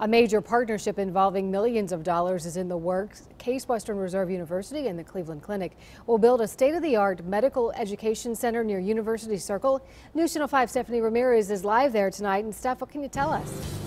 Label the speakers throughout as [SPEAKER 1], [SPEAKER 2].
[SPEAKER 1] A major partnership involving millions of dollars is in the works. Case Western Reserve University and the Cleveland Clinic will build a state-of-the-art medical education center near University Circle. News Channel 5 Stephanie Ramirez is live there tonight. And Steph, what can you tell us?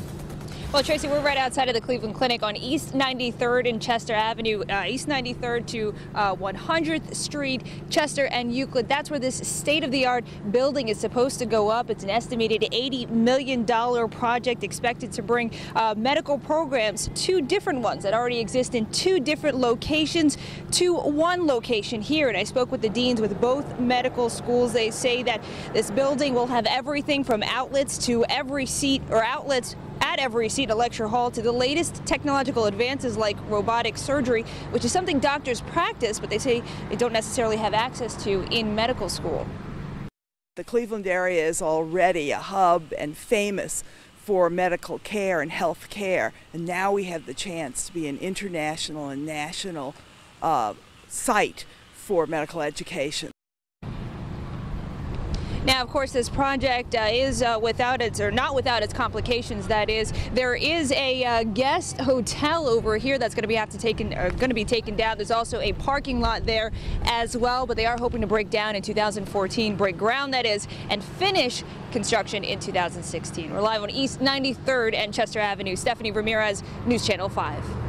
[SPEAKER 2] Well, Tracy, we're right outside of the Cleveland Clinic on East 93rd and Chester Avenue, uh, East 93rd to uh, 100th Street, Chester and Euclid. That's where this state-of-the-art building is supposed to go up. It's an estimated $80 million project expected to bring uh, medical programs, two different ones that already exist in two different locations, to one location here. And I spoke with the deans with both medical schools. They say that this building will have everything from outlets to every seat or outlets at every seat in a lecture hall to the latest technological advances like robotic surgery, which is something doctors practice, but they say they don't necessarily have access to in medical school.
[SPEAKER 3] The Cleveland area is already a hub and famous for medical care and health care, and now we have the chance to be an international and national uh, site for medical education.
[SPEAKER 2] Now, of course, this project uh, is uh, without its, or not without its complications. That is, there is a uh, guest hotel over here that's going to be have to taken, uh, going to be taken down. There's also a parking lot there as well, but they are hoping to break down in 2014, break ground that is, and finish construction in 2016. We're live on East 93rd and Chester Avenue. Stephanie Ramirez, News Channel 5.